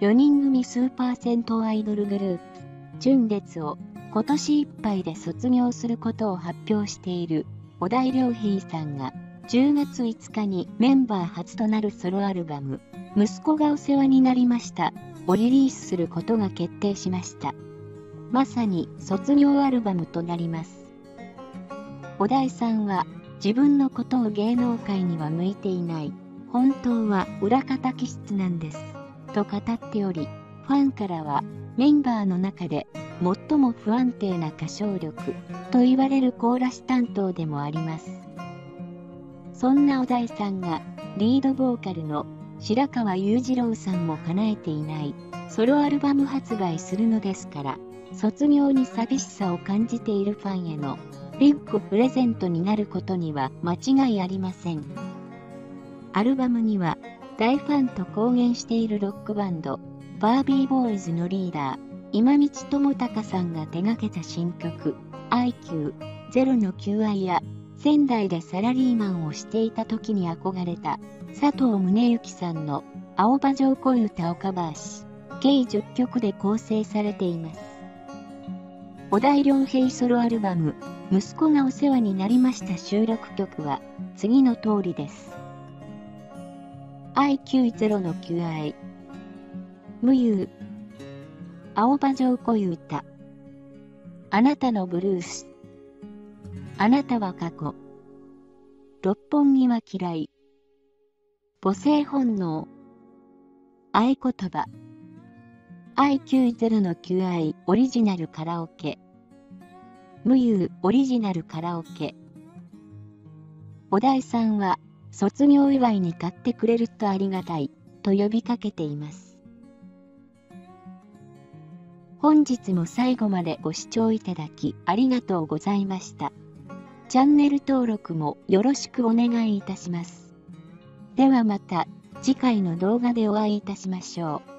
4人組スーパー銭湯アイドルグループ、純烈を今年いっぱいで卒業することを発表している小田井良平さんが10月5日にメンバー初となるソロアルバム「息子がお世話になりました」をリリースすることが決定しました。まさに卒業アルバムとなります。小田井さんは自分のことを芸能界には向いていない。本当は裏方気質なんです。と語っておりファンからはメンバーの中で最も不安定な歌唱力と言われるコーラス担当でもあります。そんな小田井さんがリードボーカルの白川裕次郎さんも叶えていないソロアルバム発売するのですから卒業に寂しさを感じているファンへのビッグプレゼントになることには間違いありません。アルバムには大ファンと公言しているロックバンドバービーボーイズのリーダー今道智隆さんが手掛けた新曲 IQ0 の求愛や仙台でサラリーマンをしていた時に憧れた佐藤宗行さんの青葉城恋歌をカバーし、計10曲で構成されています。小田井良平ソロアルバム、息子がお世話になりました収録曲は次の通りです。IQ0 の求愛。無憂。青葉城恋歌。あなたのブルース。あなたは過去。六本木は嫌い。母性本能。合言葉。IQ0 の QI オリジナルカラオケ。無憂オリジナルカラオケ。小田井さんは、卒業祝いに買ってくれるとありがたい、と呼びかけています。本日も最後までご視聴いただきありがとうございました。チャンネル登録もよろしくお願いいたします。ではまた次回の動画でお会いいたしましょう。